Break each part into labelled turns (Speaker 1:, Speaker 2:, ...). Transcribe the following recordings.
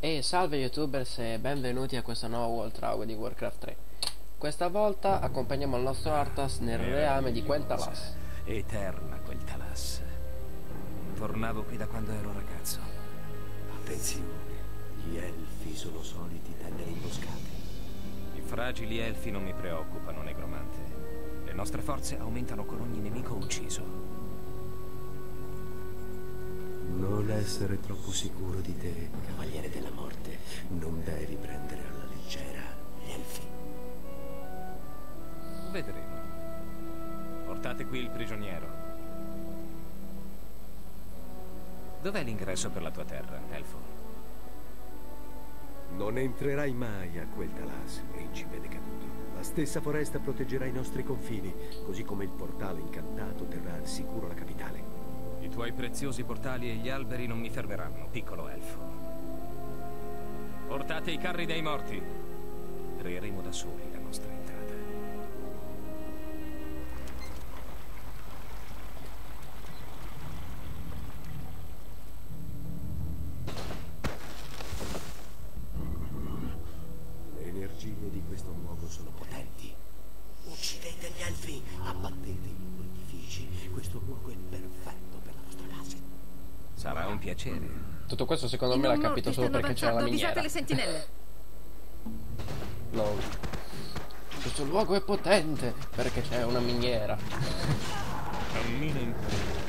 Speaker 1: E salve youtubers e benvenuti a questa nuova World Trago di Warcraft 3 Questa volta accompagniamo il nostro Arthas nel reame di Quentalas
Speaker 2: Eterna quel Talas. Tornavo qui da quando ero ragazzo.
Speaker 3: Attenzione, gli elfi sono soliti tendere imboscate.
Speaker 2: I fragili elfi non mi preoccupano, negromante. Le nostre forze aumentano con ogni nemico ucciso.
Speaker 3: Non essere troppo sicuro di te, cavaliere della morte. Non devi prendere alla leggera gli elfi.
Speaker 2: Vedremo. Portate qui il prigioniero. Dov'è l'ingresso per la tua terra, elfo?
Speaker 3: Non entrerai mai a quel Talas, principe decaduto. La stessa foresta proteggerà i nostri confini, così come il portale incantato terrà al sicuro la capitale.
Speaker 2: I tuoi preziosi portali e gli alberi non mi fermeranno, piccolo elfo. Portate i carri dei morti. Creeremo da soli la nostra piacere.
Speaker 1: Tutto questo secondo me l'ha capito solo perché c'era la miniera
Speaker 4: le sentinelle.
Speaker 1: No. Questo luogo è potente perché c'è una miniera
Speaker 2: Cammina in Cosa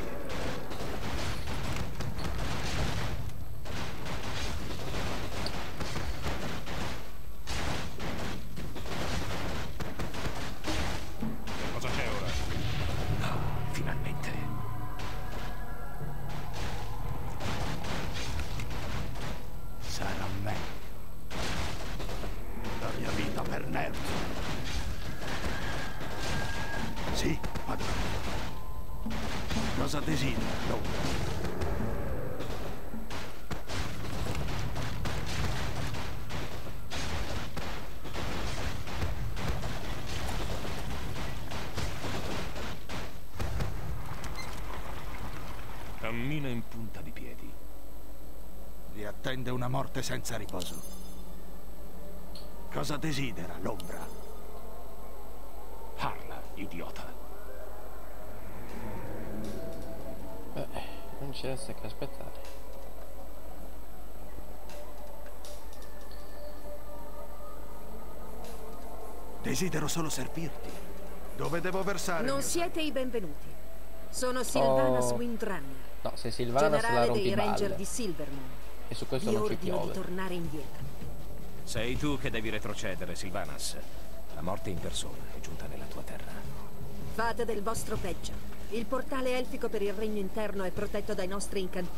Speaker 3: morte senza riposo. Cosa desidera l'ombra?
Speaker 2: Parla, idiota.
Speaker 1: Beh, non ci resta che aspettare
Speaker 3: Desidero solo servirti. Dove devo versare?
Speaker 4: Non siete i benvenuti. Sono Sylvanas
Speaker 1: Oh.
Speaker 4: Windrunner,
Speaker 1: No, se Silvana
Speaker 4: generale dei Ranger di Silvermoon.
Speaker 1: E su questo
Speaker 4: Vi
Speaker 1: non ci piove
Speaker 4: tornare indietro.
Speaker 2: Sei tu che devi retrocedere, Silvanas. La morte in persona è giunta nella tua terra.
Speaker 4: Fate del vostro peggio. Il portale elfico per il regno interno è protetto dai nostri incanti.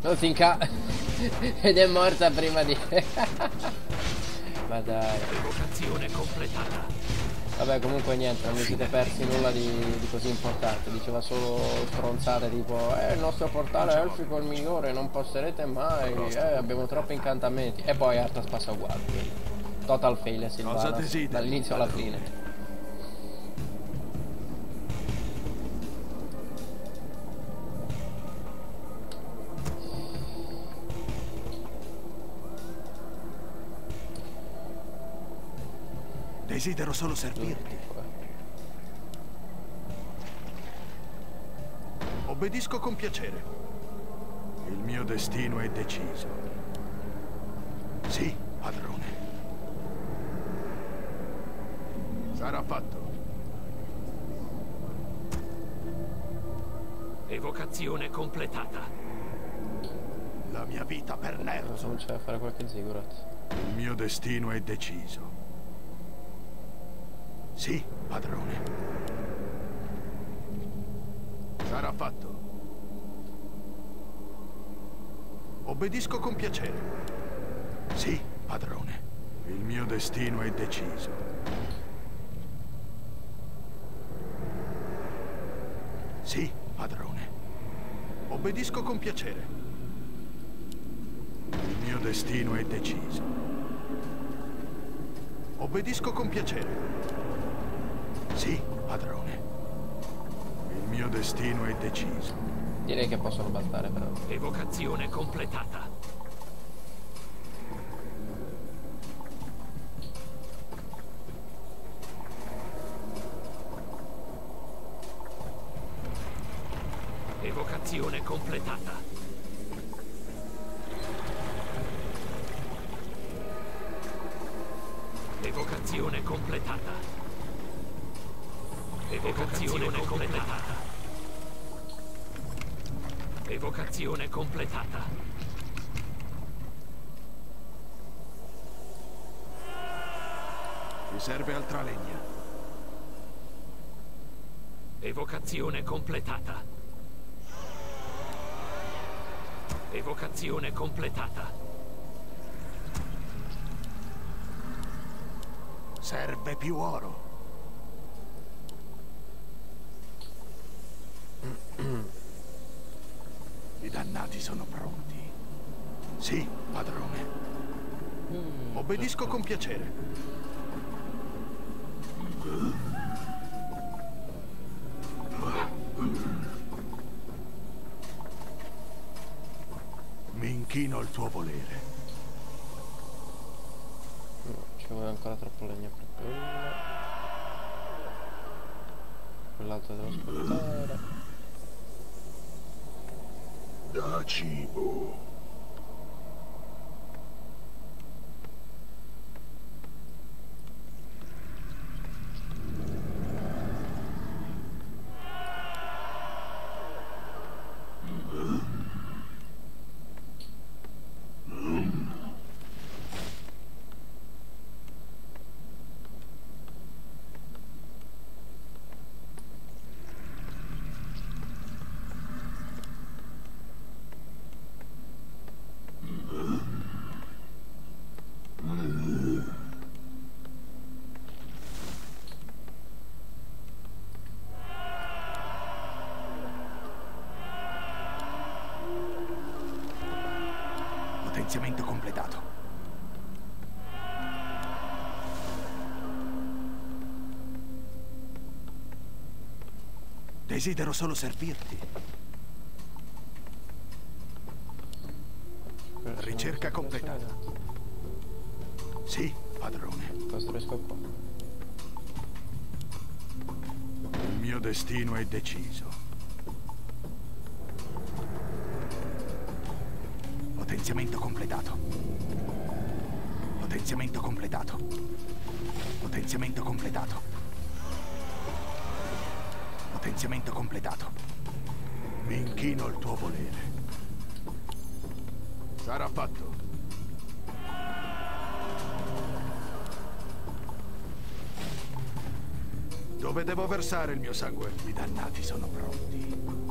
Speaker 1: Non si inca... Ed è morta prima di... Ma dai
Speaker 3: Evocazione completata.
Speaker 1: Vabbè comunque niente, non vi siete persi nulla di, di così importante. Diceva solo stronzate tipo Eh il nostro portale elfico è il migliore, non passerete mai Eh abbiamo troppi incantamenti. E poi Arthas passa uguale quindi. Total fail Silvana
Speaker 3: desideri,
Speaker 1: Dall'inizio alla fine
Speaker 3: Desidero solo servirti.
Speaker 5: Obbedisco con piacere. Il mio destino è deciso.
Speaker 3: Sì, padrone.
Speaker 5: Sarà fatto.
Speaker 3: Evocazione completata. La mia vita per
Speaker 1: Non
Speaker 3: Nerd.
Speaker 1: so, cominciare a fare qualche ziggurat
Speaker 5: Il mio destino è deciso.
Speaker 3: Sì, padrone.
Speaker 5: Sarà fatto. Obbedisco con piacere.
Speaker 3: Sì, padrone.
Speaker 5: Il mio destino è deciso.
Speaker 3: Sì, padrone.
Speaker 6: Obbedisco con piacere. Il mio destino è deciso. Obbedisco con piacere. Sì, padrone. Il mio destino è deciso.
Speaker 1: Direi che possono bastare però.
Speaker 3: Evocazione completata. Evocazione completata. Evocazione completata. Evocazione completata. Evocazione completata.
Speaker 6: Ti serve altra legna.
Speaker 3: Evocazione completata. Evocazione completata.
Speaker 6: Serve più oro. I dannati sono pronti. Sì, padrone. Obbedisco con piacere. Mi inchino al tuo volere.
Speaker 1: No, ci vuole ancora troppo legno per quello. Quell'altro devo aspettare.
Speaker 6: Da cibo. Potenziamento completato. Desidero solo servirti. Ricerca completata. Sì, padrone.
Speaker 1: Costruisco qua.
Speaker 6: Il mio destino è deciso. Potenziamento completato. Potenziamento completato. Potenziamento completato. Potenziamento completato. Mi inchino al tuo volere. Sarà fatto. Dove devo versare il mio sangue? I dannati sono pronti.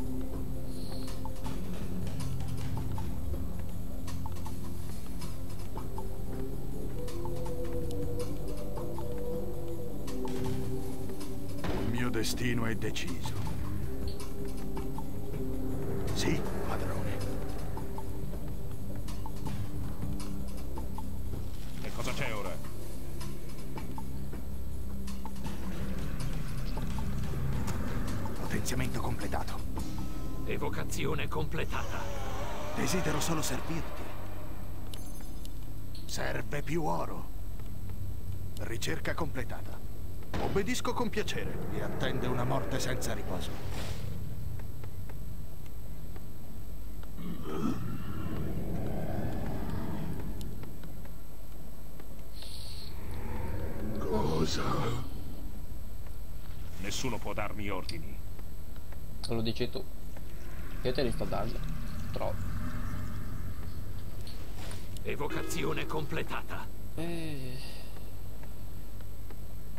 Speaker 6: Deciso. Sì, padrone.
Speaker 7: E cosa c'è ora?
Speaker 6: Potenziamento completato.
Speaker 3: Evocazione completata.
Speaker 6: Desidero solo servirti. Serve più oro. Ricerca completata. Obbedisco con piacere. Mi attende una morte senza riposo. Cosa?
Speaker 7: Nessuno può darmi ordini.
Speaker 1: Lo dici tu. Io te li sto dando. Troppo.
Speaker 3: Evocazione completata.
Speaker 1: Eh,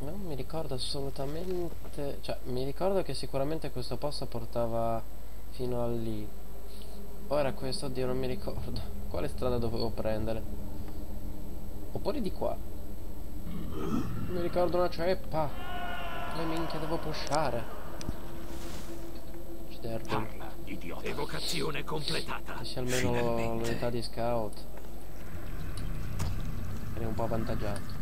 Speaker 1: Non mi ricordo assolutamente. Cioè, mi ricordo che sicuramente questo posto portava fino a lì. Ora questo, oddio, non mi ricordo. Quale strada dovevo prendere? Oppure di qua. Mi ricordo una ceppa. Dove minchia devo pushare?
Speaker 3: Parla, idiota. Evocazione completata.
Speaker 1: Che sia almeno l'unità di scout. Eri un po' avvantaggiato.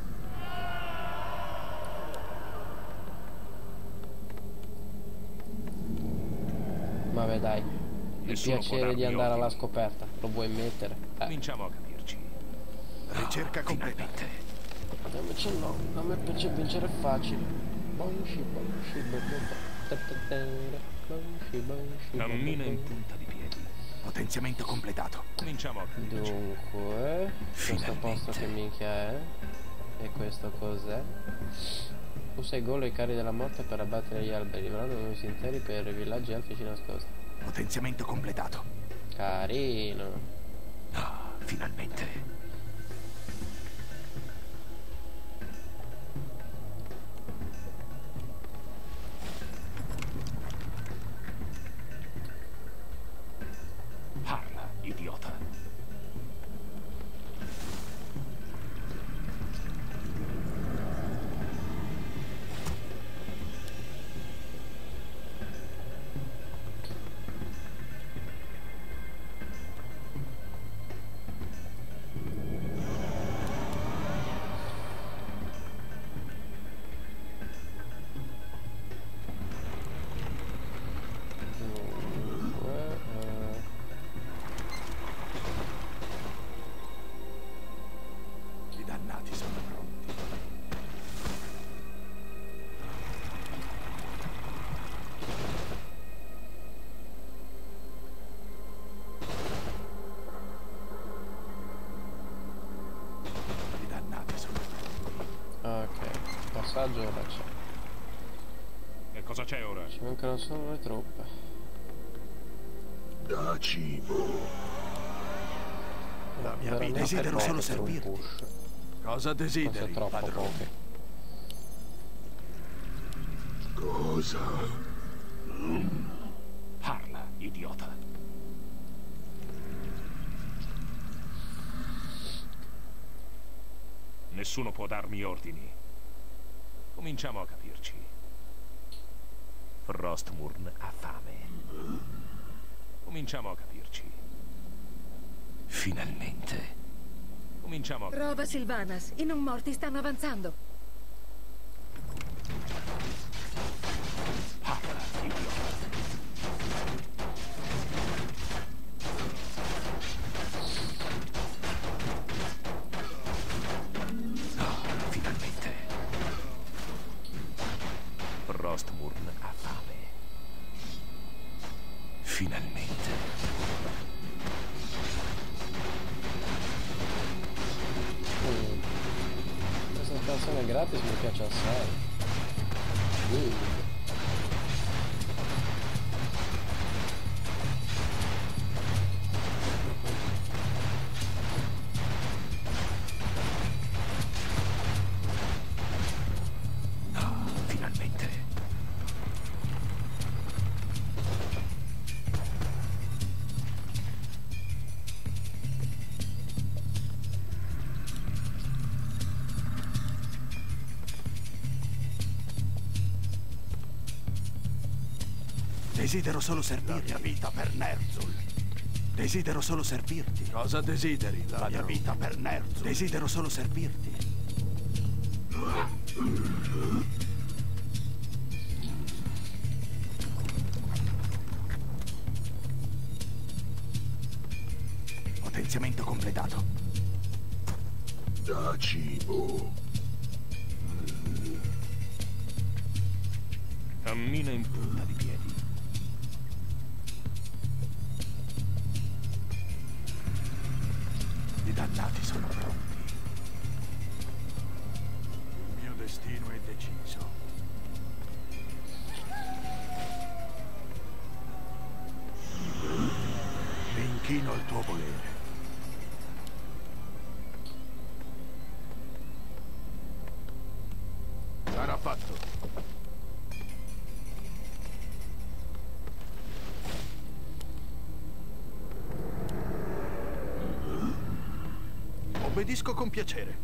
Speaker 1: Vabbè dai. Il
Speaker 7: Nessuno può
Speaker 1: piacere di andare alla scoperta. Lo vuoi mettere? Eh,
Speaker 7: Cominciamo a capirci.
Speaker 6: Ricerca completata.
Speaker 3: Finalmente.
Speaker 1: invece no. A me piace vincere facile. Bonshi, bonshi, bonshi, bonshi, bo, bo,
Speaker 7: Cammina in punta di piedi.
Speaker 6: Potenziamento completato.
Speaker 7: Cominciamo a capirci.
Speaker 1: Dunque, questo
Speaker 3: Finalmente.
Speaker 1: posto che minchia è? E questo cos'è? Usa i gol e i carri della morte per abbattere gli alberi, rivelando nuovi interi per villaggi elfici nascosti.
Speaker 6: Potenziamento completato.
Speaker 1: Carino.
Speaker 3: Ah, finalmente.
Speaker 7: E cosa c'è ora?
Speaker 1: Ci mancano solo le truppe.
Speaker 5: Da cibo.
Speaker 6: La mia vita desidero solo servirti. Cosa desideri,
Speaker 1: troppo
Speaker 6: padrone?
Speaker 1: poche.
Speaker 5: Cosa?
Speaker 3: Parla, idiota.
Speaker 7: Nessuno può darmi ordini. Cominciamo a capirci. Frostmurn ha fame. Cominciamo a capirci.
Speaker 3: Finalmente.
Speaker 7: Cominciamo a...
Speaker 4: Prova Silvanas, i non morti stanno avanzando.
Speaker 1: Gratis mi piace
Speaker 6: Desidero solo servirti.
Speaker 3: La mia vita per Nerzul.
Speaker 6: Desidero solo servirti. Cosa desideri?
Speaker 3: La mia vita per Nerzul.
Speaker 6: Desidero solo servirti. Potenziamento completato.
Speaker 5: Da cibo.
Speaker 7: Cammina in punta di
Speaker 6: Obbedisco con piacere.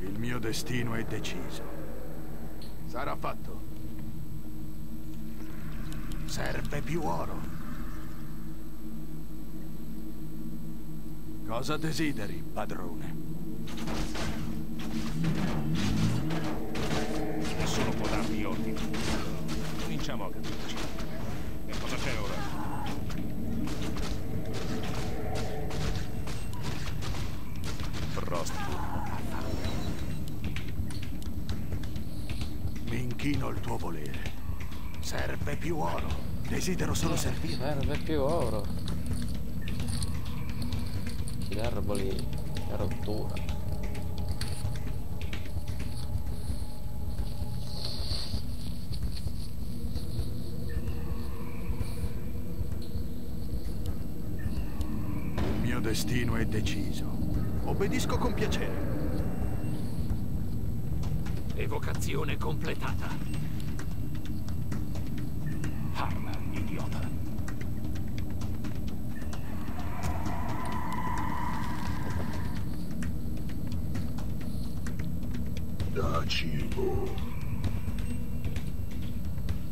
Speaker 6: Il mio destino è deciso. Sarà fatto. Serve più oro. Cosa desideri, padrone?
Speaker 7: Nessuno può darmi ordini. Cominciamo a capirci. E cosa c'è ora?
Speaker 6: Più oro. Desidero solo servire.
Speaker 1: Serve più oro. Gli arboli a rottura.
Speaker 6: Il mio destino è deciso. Obbedisco con piacere.
Speaker 3: Evocazione completata.
Speaker 7: Parla, idiota.
Speaker 5: Da cibo.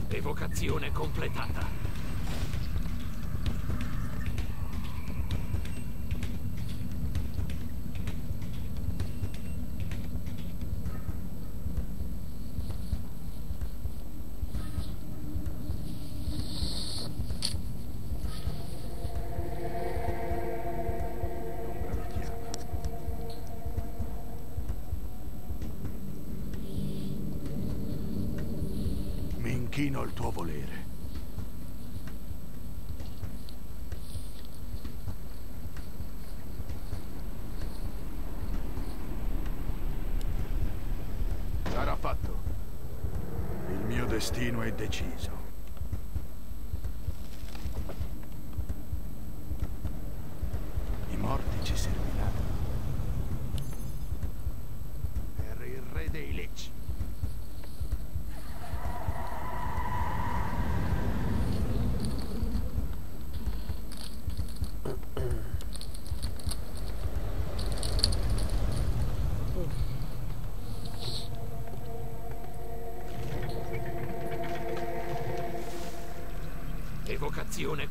Speaker 3: Evocazione completata.
Speaker 6: L'ombra mi chiama. Mi inchino al tuo volere. Sarà fatto. Il mio destino è deciso. I morti ci serviranno. Per il re dei lecci.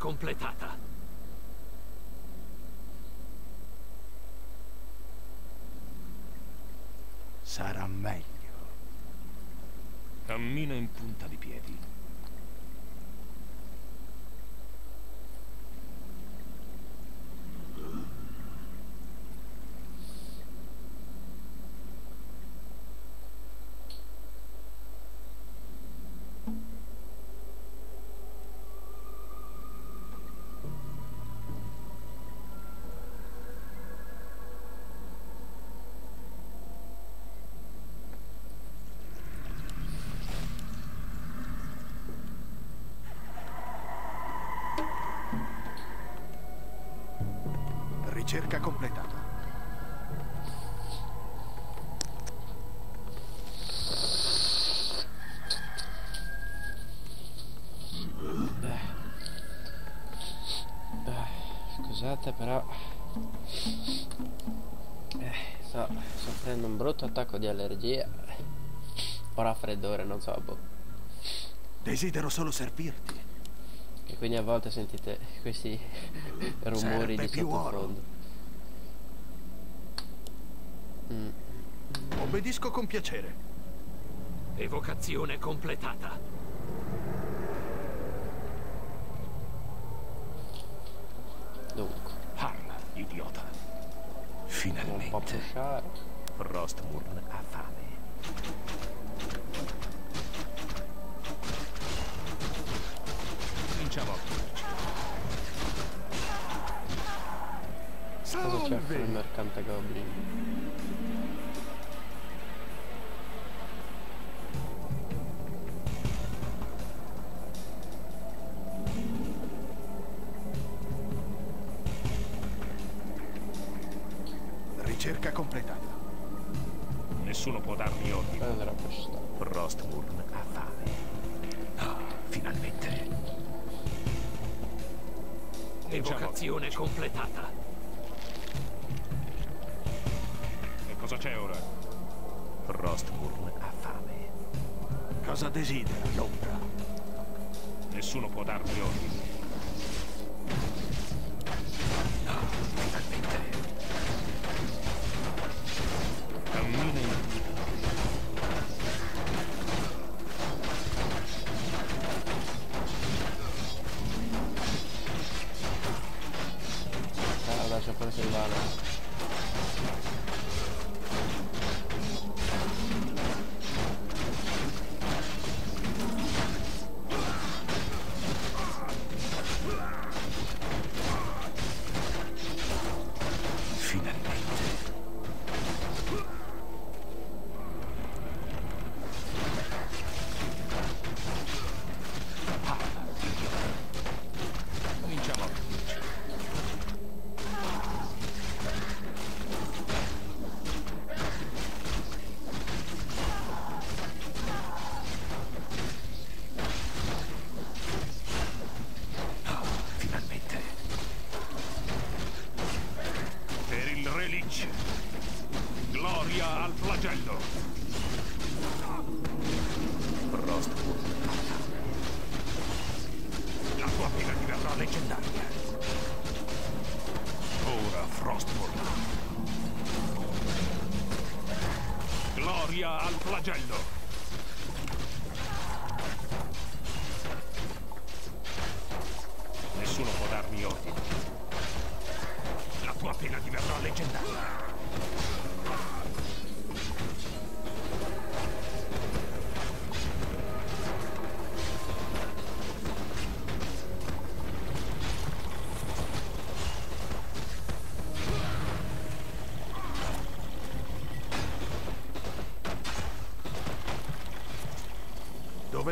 Speaker 3: Evocazione completata.
Speaker 6: Sarà meglio.
Speaker 7: Cammina in punta di piedi.
Speaker 6: Ricerca completata.
Speaker 1: Scusate però eh, Sto soffrendo un brutto attacco di allergia O raffreddore, non so boh.
Speaker 6: Desidero solo servirti.
Speaker 1: E quindi a volte sentite questi rumori
Speaker 6: Serve
Speaker 1: di sottofondo Mm.
Speaker 6: Obbedisco con piacere.
Speaker 3: Evocazione completata.
Speaker 1: Dunque
Speaker 7: Parla, idiota. Finalmente.
Speaker 1: pushare
Speaker 7: Frostburn ha fame. Cominciamo a.
Speaker 1: Cosa c'è
Speaker 6: Salve!
Speaker 1: il mercante goblin?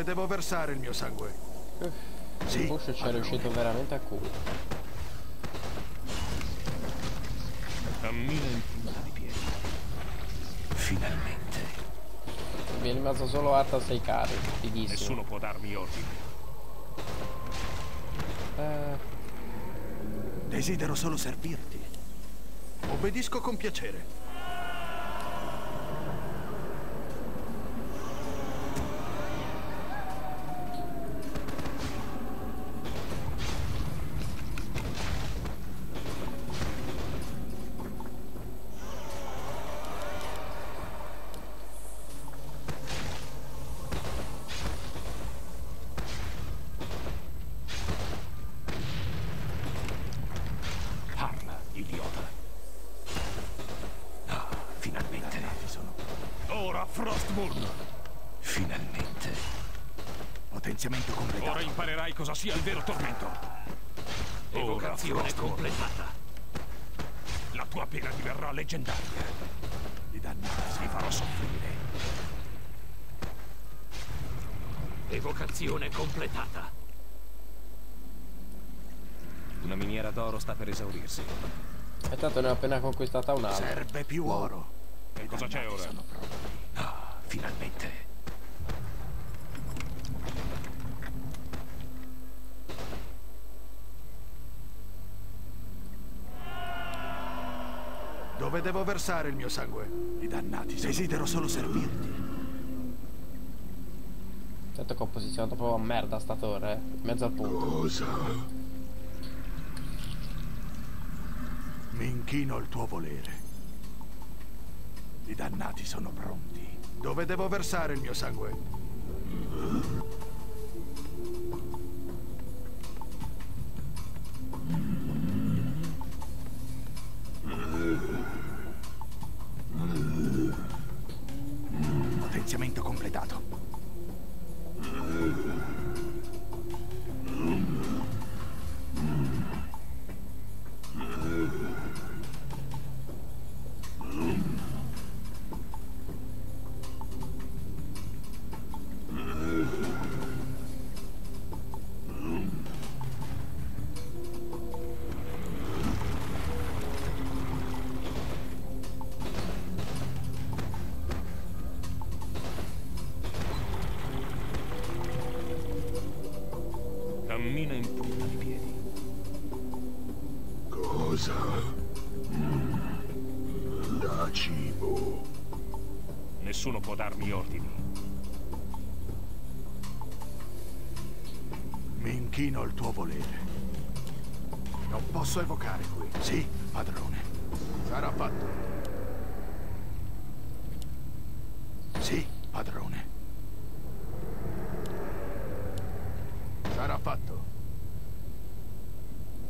Speaker 6: Dove devo versare il mio sangue? Sì,
Speaker 1: Il Bush ci è riuscito veramente a culo.
Speaker 7: Cammina in punta di piedi.
Speaker 3: Finalmente.
Speaker 1: Mi è rimasto solo Arta 6 carri, fighissimo.
Speaker 7: Nessuno può darmi ordini.
Speaker 1: Eh,
Speaker 6: Desidero solo servirti. Obbedisco con piacere.
Speaker 7: Esaurirsi.
Speaker 1: e tanto ne ho appena conquistata un'altra.
Speaker 6: serve più oro.
Speaker 7: E cosa c'è ora?
Speaker 3: No, finalmente.
Speaker 6: Dove devo versare il mio sangue? I dannati. Desidero solo servirti.
Speaker 1: Tanto che ho posizionato proprio a merda sta torre, eh. In mezzo al punto.
Speaker 5: Cosa?
Speaker 6: Mi inchino al tuo volere. I dannati sono pronti. Dove devo versare il mio sangue?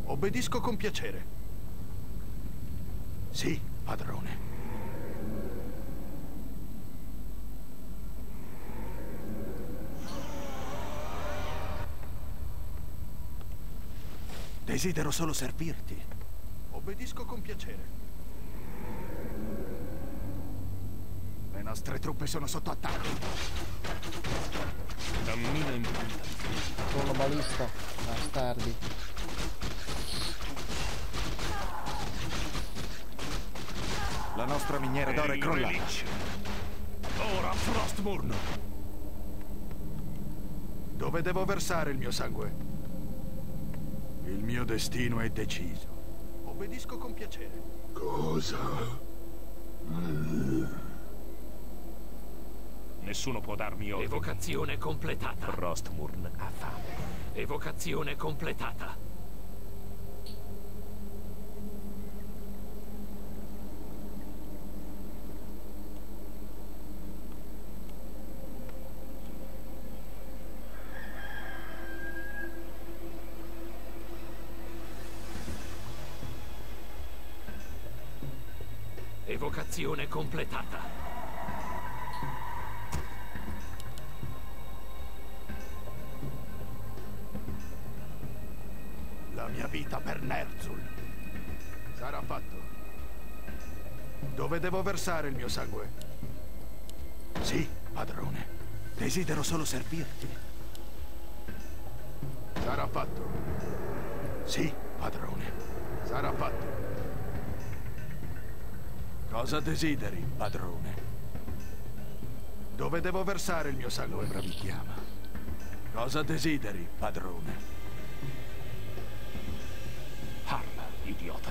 Speaker 6: Obbedisco con piacere. Sì, padrone. Desidero solo servirti. Obbedisco con piacere. Le nostre truppe sono sotto attacco.
Speaker 7: Cammina in punta.
Speaker 1: Sono balista, bastardi.
Speaker 6: La nostra miniera d'oro è crollata.
Speaker 3: Ora Frostmourne!
Speaker 6: Dove devo versare il mio sangue? Il mio destino è deciso. Obbedisco con piacere.
Speaker 5: Cosa?
Speaker 7: Nessuno può darmi ordini.
Speaker 3: Evocazione completata.
Speaker 7: Frostmourne ha fame.
Speaker 3: Evocazione completata. Evocazione completata.
Speaker 6: La mia vita per Nerzul. Sarà fatto. Dove devo versare il mio sangue? Sì, padrone. Desidero solo servirti. Sarà fatto. Sì, padrone. Sarà fatto. Cosa desideri, padrone? Dove devo versare il mio sangue? L'ombra mi chiama. Cosa desideri, padrone?
Speaker 7: Parla, idiota.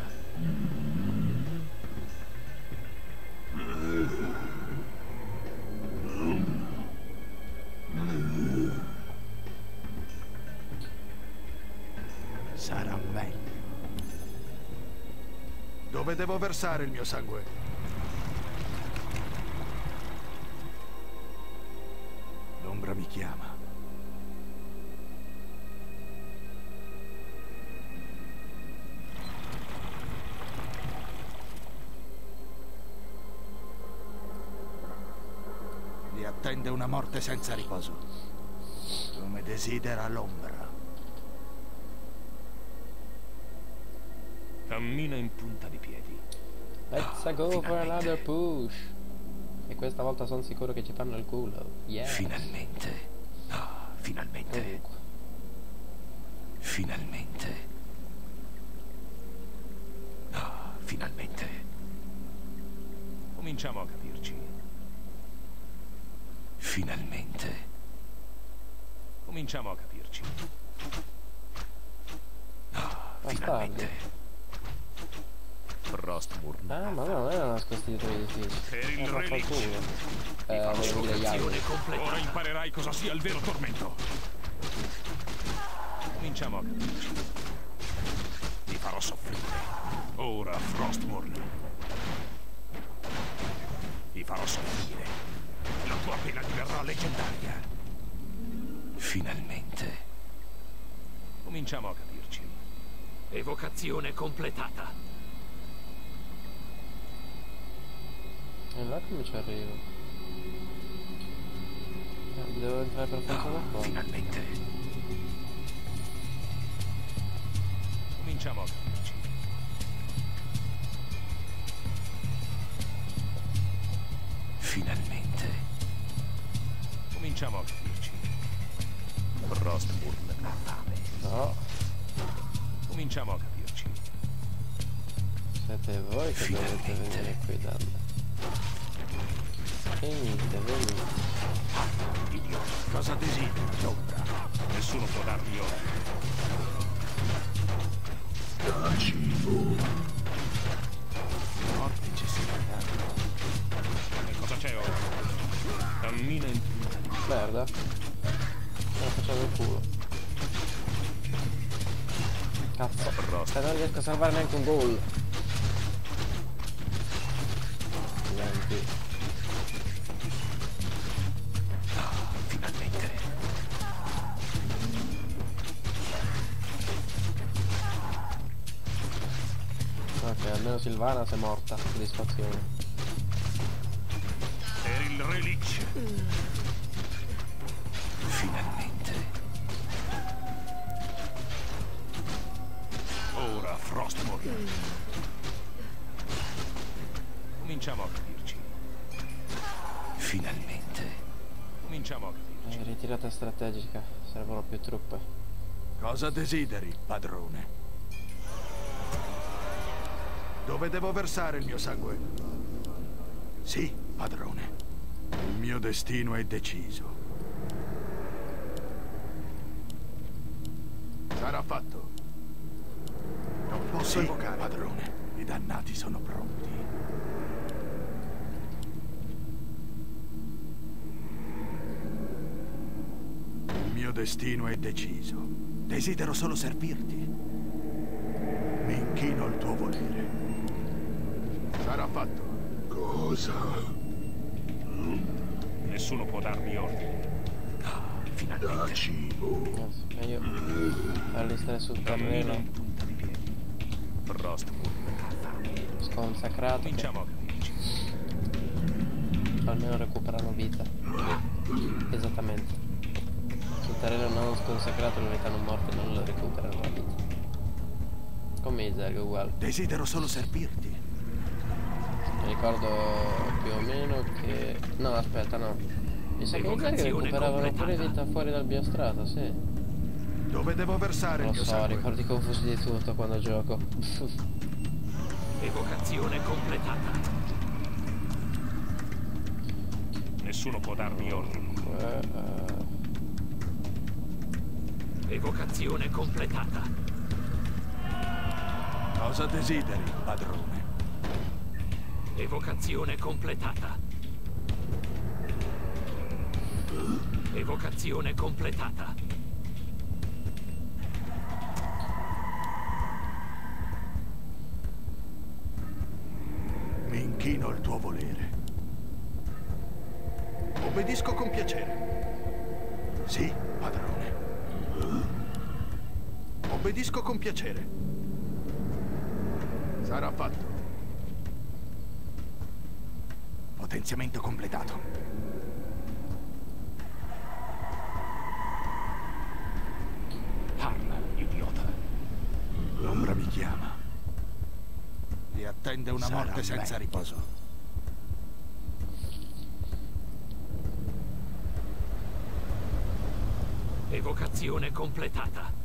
Speaker 6: Sarà meglio. Dove devo versare il mio sangue? Morte senza riposo. Come desidera l'ombra.
Speaker 7: Cammina in punta di piedi.
Speaker 1: Let's go for another push. E questa volta sono sicuro che ci fanno il culo. Yeah.
Speaker 3: Finalmente. Ah, finalmente.
Speaker 1: Ovunque.
Speaker 3: Finalmente. Ah, finalmente.
Speaker 7: Cominciamo a capirci.
Speaker 3: Finalmente.
Speaker 7: Cominciamo a capirci.
Speaker 3: Ah,
Speaker 1: Bastardi.
Speaker 3: finalmente.
Speaker 7: Frostmourne.
Speaker 1: Ah, ma non erano nascosti dietro gli edifici.
Speaker 7: Per il
Speaker 1: Eh,
Speaker 7: re
Speaker 1: vaffanculo. Eh, volevo dire gli altri.
Speaker 7: Ora imparerai cosa sia il vero tormento. Cominciamo a capirci. Ti farò soffrire. Ora, Frostmourne. Ti farò soffrire. Tua pena diverrà leggendaria.
Speaker 3: Finalmente.
Speaker 7: Cominciamo a capirci.
Speaker 3: Evocazione completata.
Speaker 1: E là come ci arrivo? Eh, devo entrare per forza da
Speaker 3: Ah,
Speaker 1: qua.
Speaker 3: finalmente.
Speaker 7: Cominciamo a capirci. Cominciamo a capirci. Frostmourne ha fame.
Speaker 1: No,
Speaker 7: Cominciamo a capirci.
Speaker 1: siete voi che dovete
Speaker 3: Finalmente.
Speaker 1: venire qui da me. Venite, venite.
Speaker 7: Idiota.
Speaker 6: Cosa desideri, l'ombra?
Speaker 7: Nessuno può darmi ordini.
Speaker 5: Da cibo.
Speaker 6: I morti ci si.
Speaker 7: E cosa c'è ora? Cammina in punta.
Speaker 1: Merda. Me la facciamo il culo. Cazzo. Eh, non riesco a salvare neanche un gol.
Speaker 3: Finalmente.
Speaker 1: Ok, almeno Silvana si è morta. Soddisfazione.
Speaker 6: Per il Relich.
Speaker 3: Finalmente.
Speaker 6: Cosa desideri, padrone? Dove devo versare il mio sangue? Sì, padrone. Il mio destino è deciso. Sarà fatto. Non posso
Speaker 3: Sì,
Speaker 6: evocare. padrone. I dannati sono pronti. Il mio destino è deciso. Desidero solo servirti. Mi inchino al tuo volere. Sarà fatto.
Speaker 5: Cosa?
Speaker 7: Nessuno può darmi ordini.
Speaker 3: Finalmente.
Speaker 5: Da cibo.
Speaker 1: Cazzo, Meglio all'istare sul
Speaker 7: Cammino
Speaker 1: terreno sconsacrato. che
Speaker 7: Cominciamo a capirci.
Speaker 1: almeno recuperano vita. Esattamente. Terreno non sconsacrato le unità non morte non le recuperano la vita. Come Izerg uguale.
Speaker 6: Desidero solo servirti.
Speaker 1: Mi ricordo più o meno che... No, aspetta, no. Mi sa che Izerg
Speaker 3: Evocazione
Speaker 1: recuperavano pure vita fuori dal biostrato, sì.
Speaker 6: Dove devo versare il
Speaker 1: lo
Speaker 6: mio
Speaker 1: so,
Speaker 6: sangue?
Speaker 1: ricordi confusi di tutto quando gioco.
Speaker 3: Evocazione completata.
Speaker 7: Nessuno può darmi ordini.
Speaker 1: Eh, eh,
Speaker 3: Evocazione completata.
Speaker 6: Cosa desideri, padrone?
Speaker 3: Evocazione completata. Evocazione completata.
Speaker 6: Mi inchino al tuo volere. Obbedisco con piacere. Sì, padrone. Obbedisco con piacere. Sarà fatto. Potenziamento completato.
Speaker 3: Parla, idiota.
Speaker 6: L'ombra mi chiama. Li attende una
Speaker 3: Sarà
Speaker 6: morte senza
Speaker 3: meglio.
Speaker 6: riposo.
Speaker 3: Evocazione completata.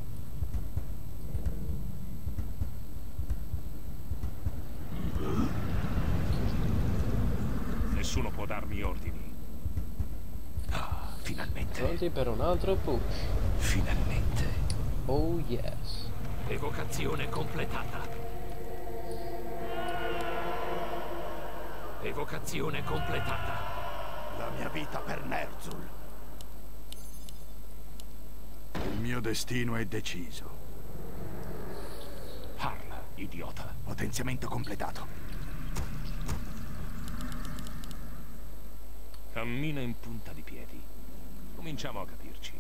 Speaker 7: Nessuno può darmi ordini.
Speaker 3: Ah, finalmente.
Speaker 1: Pronti per un altro push.
Speaker 3: Finalmente.
Speaker 1: Oh yes.
Speaker 3: Evocazione completata. Evocazione completata.
Speaker 6: La mia vita per Nerzul. Il mio destino è deciso.
Speaker 3: Parla, idiota.
Speaker 6: Potenziamento completato.
Speaker 7: Cammina in punta di. Cominciamo a capirci.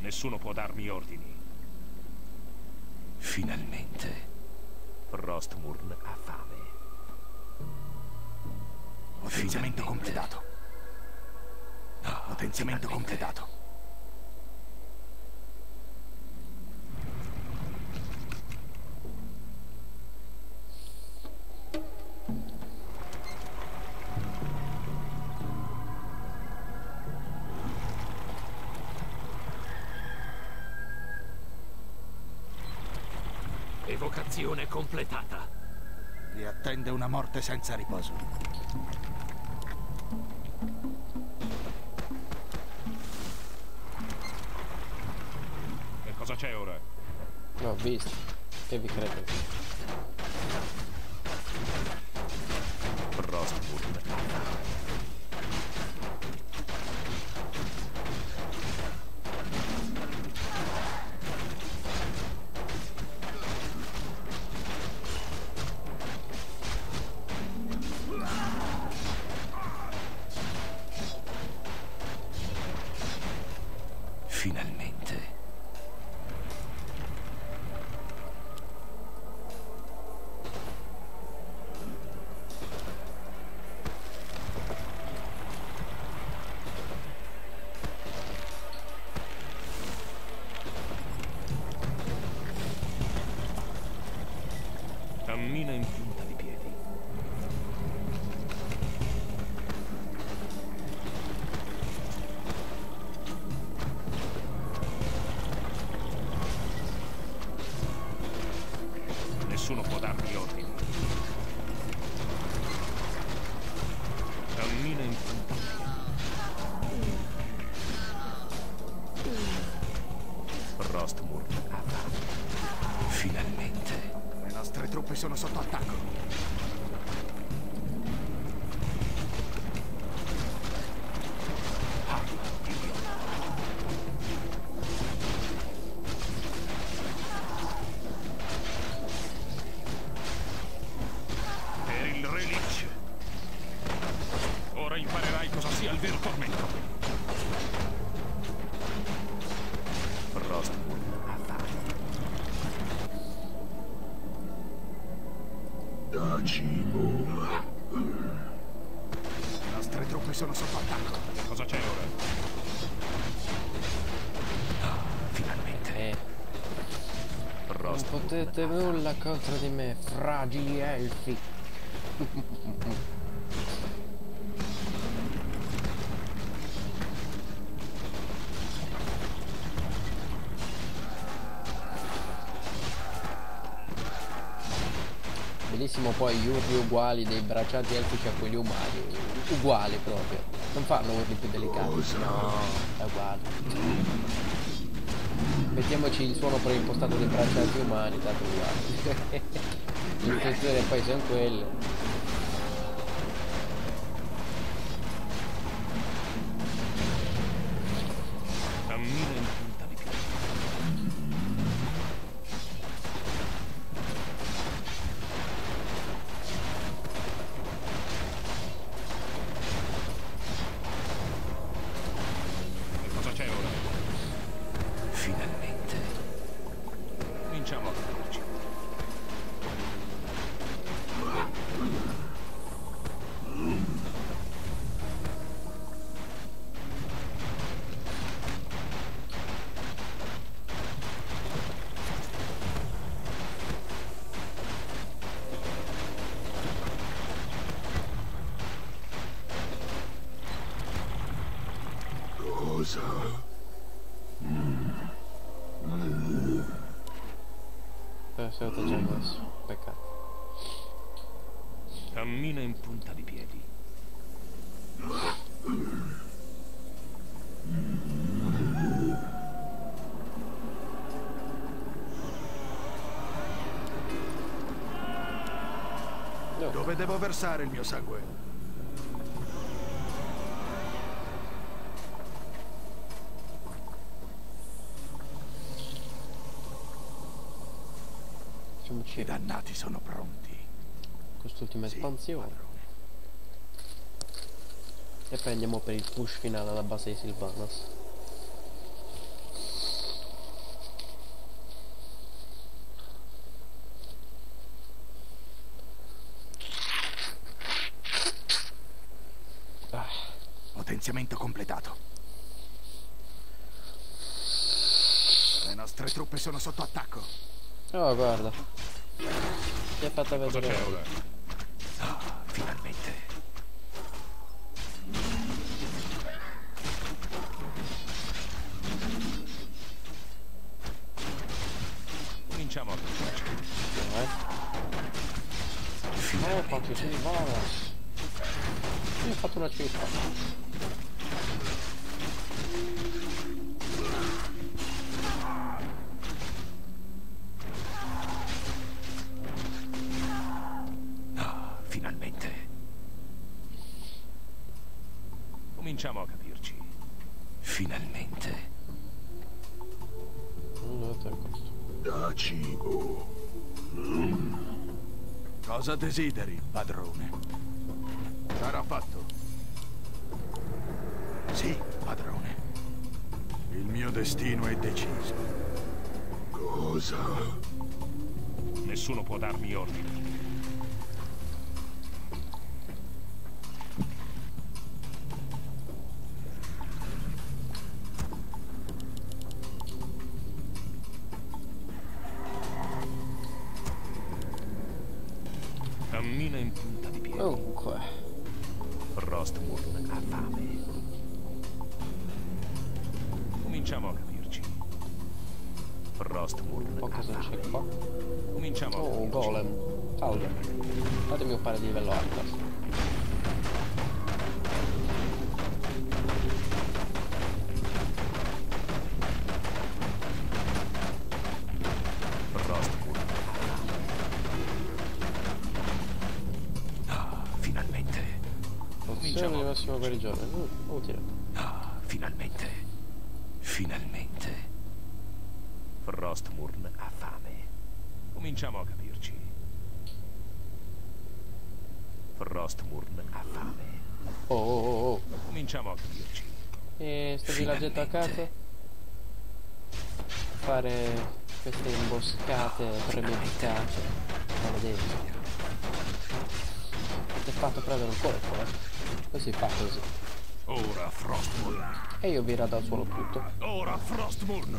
Speaker 7: Nessuno può darmi ordini.
Speaker 3: Finalmente.
Speaker 7: Frostmourne ha fame.
Speaker 6: Potenziamento completato.
Speaker 3: Ah,
Speaker 6: Potenziamento completato. Morte senza riposo.
Speaker 7: Che cosa c'è ora?
Speaker 1: L'ho visto. Che vi credo?
Speaker 7: Vero tormento. Rostmur.
Speaker 5: Da cibo.
Speaker 6: Le nostre truppe sono sotto attacco.
Speaker 7: Cosa c'è ora? Finalmente.
Speaker 1: Eh, non potete nulla contro di me, fragili elfi. Poi gli urli uguali dei braccianti elfici a quelli umani. Uguali proprio. Non fanno urli più delicati. No, è uguale. Mettiamoci il suono preimpostato dei braccianti umani, tanto uguale. Le istruzioni poi sono quelle.
Speaker 6: Versare il mio sangue? I dannati sono pronti.
Speaker 1: quest'ultima
Speaker 6: Sì,
Speaker 1: espansione.
Speaker 6: padrone.
Speaker 1: E poi andiamo per il push finale alla base di Sylvanas. Ah,
Speaker 6: Potenziamento completato. Le nostre truppe sono sotto attacco.
Speaker 1: oh guarda. Si è fatta
Speaker 7: Cosa
Speaker 1: vedere.
Speaker 7: c'è ora?
Speaker 6: Ah, finalmente.
Speaker 7: Cominciamo a capirci.
Speaker 1: Eh? Oh, quanti Sylvanas. Io ho fatto una cifra.
Speaker 6: Desideri, padrone? Sarà fatto. Sì, padrone. Il mio destino è deciso.
Speaker 5: Cosa?
Speaker 7: Nessuno può darmi ordini.
Speaker 1: Massimo guarigione. Mm, utile.
Speaker 7: Ah, finalmente. Finalmente. Frostmourne ha fame. Cominciamo a capirci. Frostmourne ha fame.
Speaker 1: Oh, oh, oh, oh.
Speaker 7: Cominciamo a capirci.
Speaker 1: E sto villaggetto a caso? Fare queste imboscate premeditate. Maledette. Ti è fatto prendere un colpo, eh. Così fa così.
Speaker 7: Ora Frostmourne.
Speaker 1: E io vi rado al suolo tutto.
Speaker 7: Ora Frostmourne.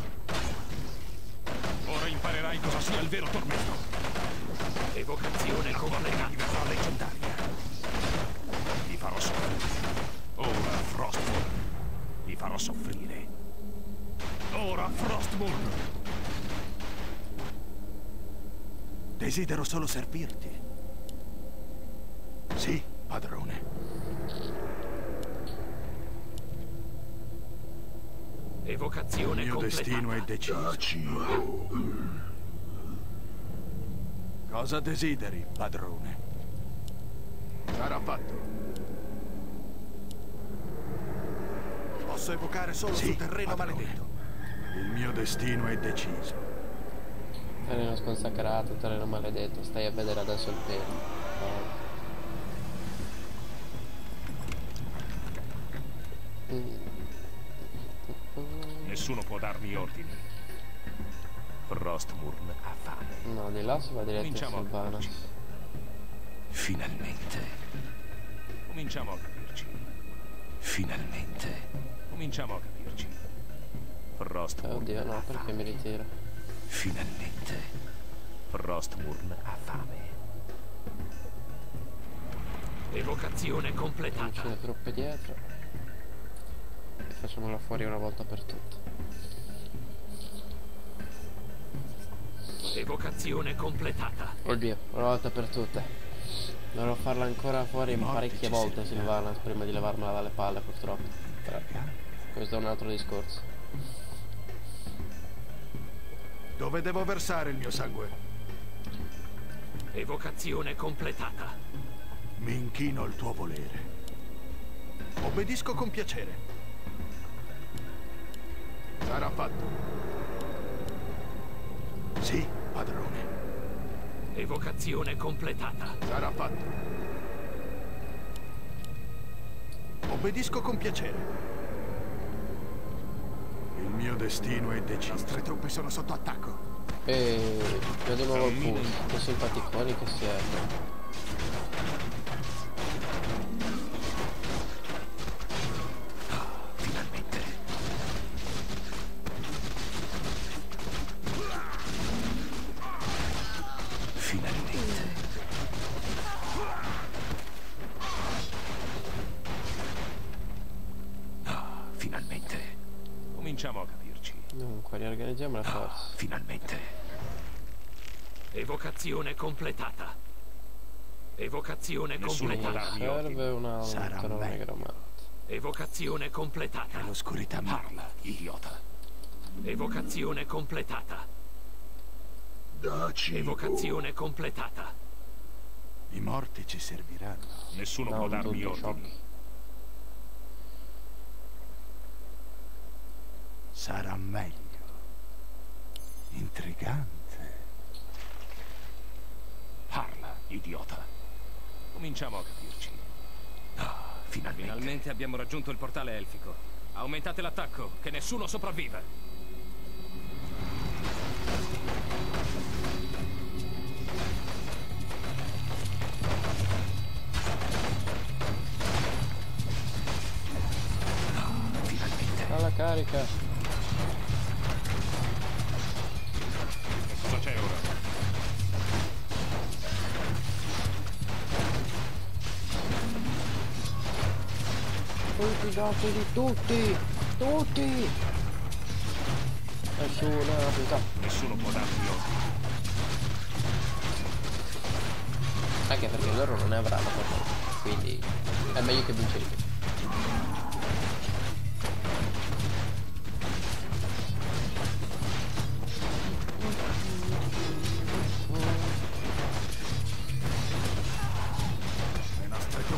Speaker 7: Ora imparerai cosa sia il vero tormento. Evocazione completa diverrà leggendaria. Ti farò soffrire. Ora Frostmourne. Ti farò soffrire. Ora Frostmourne.
Speaker 6: Desidero solo servirti. Sì, padrone. Il
Speaker 7: Evocazione
Speaker 6: mio
Speaker 7: completata.
Speaker 6: destino è deciso. Cosa desideri, padrone? Sarà fatto. Posso evocare solo sul terreno maledetto. Il mio destino è deciso.
Speaker 1: Terreno sconsacrato, terreno maledetto. Stai a vedere adesso il pelo. No.
Speaker 7: Nessuno può darmi ordini. Frostmourne ha fame.
Speaker 1: No, di là si va diretto in
Speaker 7: Cominciamo a
Speaker 1: Sylvanas.
Speaker 7: capirci. Finalmente. Cominciamo a capirci. Finalmente. Cominciamo a capirci. Frostmourne
Speaker 1: oddio, no, perché mi ritiro?
Speaker 7: Finalmente. Frostmourne ha fame. Evocazione
Speaker 1: Non ce
Speaker 7: completata.
Speaker 1: ne troppe dietro. Facciamola fuori una volta per tutte.
Speaker 7: Evocazione completata.
Speaker 1: Oddio, una volta per tutte. Dovrò farla ancora fuori parecchie volte. Silvana prima di levarmela dalle palle purtroppo. Però questo è un altro discorso.
Speaker 6: Dove devo versare il mio sangue?
Speaker 7: Evocazione completata.
Speaker 6: Mi inchino al tuo volere. Obbedisco con piacere. Sarà fatto. Sì, padrone.
Speaker 7: Evocazione completata.
Speaker 6: Sarà fatto. Obbedisco con piacere. Il mio destino è deciso. Le nostre truppe sono sotto attacco.
Speaker 1: E vedo nuovo il pulso, che simpaticoni che siete.
Speaker 7: Evocazione completata.
Speaker 1: serve un
Speaker 6: Sarà.
Speaker 7: Evocazione completata.
Speaker 6: L'oscurità
Speaker 7: Parla, idiota. Evocazione completata.
Speaker 5: Da cibo.
Speaker 7: Evocazione completata.
Speaker 6: I morti ci serviranno.
Speaker 7: Nessuno
Speaker 1: No,
Speaker 7: può darmi ordini.
Speaker 6: Sarà meglio. Intrigante.
Speaker 7: Parla, idiota. Cominciamo a capirci. Ah, finalmente.
Speaker 2: Finalmente abbiamo raggiunto il portale elfico.
Speaker 7: Aumentate l'attacco, che nessuno sopravviva.
Speaker 1: Alla carica. Fidatevi tutti! Tutti! Nessuna puntata.
Speaker 7: Nessuno può darti ordini.
Speaker 1: Anche perché loro non ne avranno per noi. Quindi è meglio che vincete.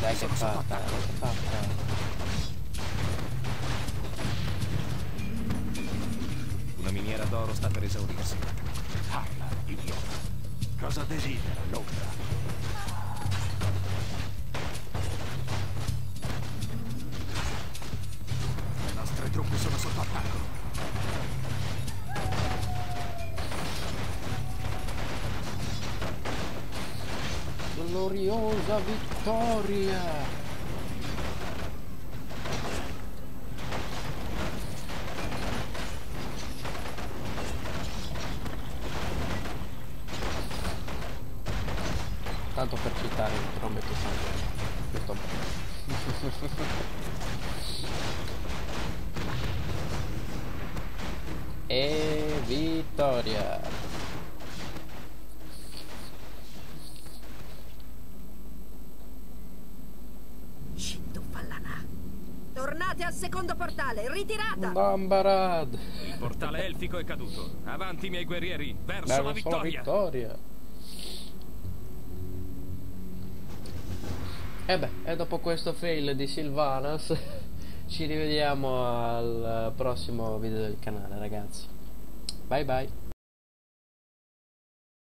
Speaker 1: Dai che fatta,
Speaker 6: attacco.
Speaker 1: che fatta.
Speaker 7: Miniera d'oro sta per esaurirsi.
Speaker 6: Parla, idiota. Cosa desidera l'ombra? Le nostre truppe sono sotto attacco.
Speaker 1: Gloriosa vittoria! Tanto per citare il prometto sempre. Questo un po'. E vittoria!
Speaker 4: Shinto Fallana. Tornate al secondo
Speaker 1: Bambarad!
Speaker 7: Il portale elfico è caduto. Avanti, miei guerrieri, verso
Speaker 1: verso la
Speaker 7: vittoria.
Speaker 1: vittoria. E beh, e dopo questo fail di Sylvanas ci rivediamo al prossimo video del canale ragazzi. Bye bye.